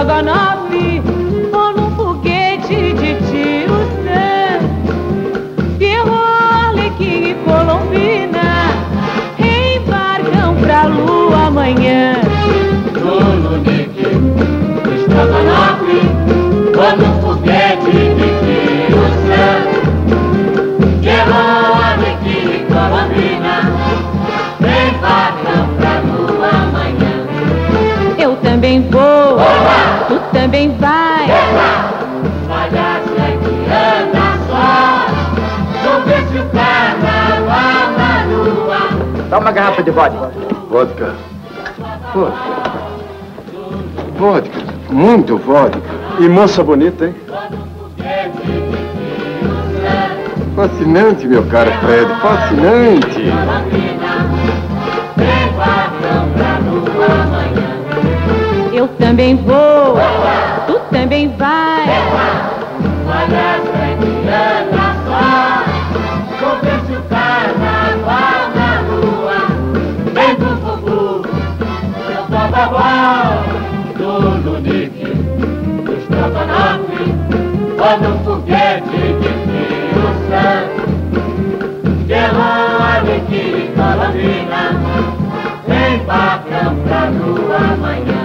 estrogonofe ou num foguete de tiro. Pierrot, Arlequim e Colombina embarcam pra lua amanhã. Ou num foguete de tiro Arlequim e Colombina embarcam pra lua amanhã. Eu também vou, tu também vai. Palhaço é que anda só, não vê se o carnaval na lua. Dá uma garrafa de vodka. Vodka. Vodka. Vodka. Muito vodka. E moça bonita, hein? Fascinante, meu caro Fred. Fascinante. Eu também vou, tu também vai. Que anda só, vê se o carnaval na lua. Vem pro fufu, seu bababó, do Lunique, do estrogonofe, ou no foguete de. Guerrão, Arlequim e Colombina, embarcam pra lua amanhã.